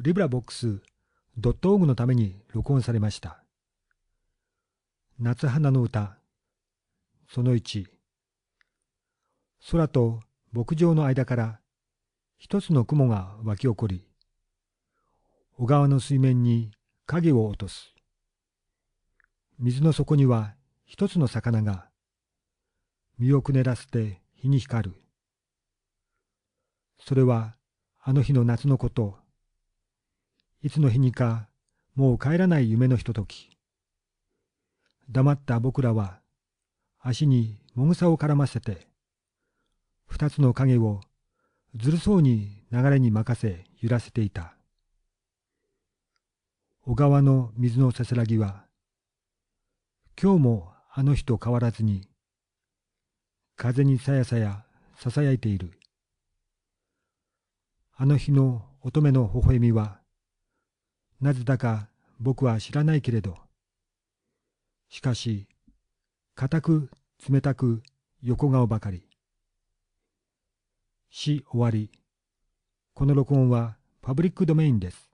リブラボックスドットオーグのために録音されました。夏花の歌。その1空と牧場の間から一つの雲が湧き起こり小川の水面に影を落とす。水の底には一つの魚が身をくねらせて日に光る。それはあの日の夏のこと。いつの日にかもう帰らない夢のひととき。黙った僕らは足にもぐさを絡ませて二つの影をずるそうに流れに任せ揺らせていた。小川の水のせせらぎは今日もあの日と変わらずに風にさやさやささやいている。あの日の乙女の微笑みはなぜだか僕は知らないけれど。しかし固く冷たく横顔ばかり。し終わり。この録音はパブリックドメインです。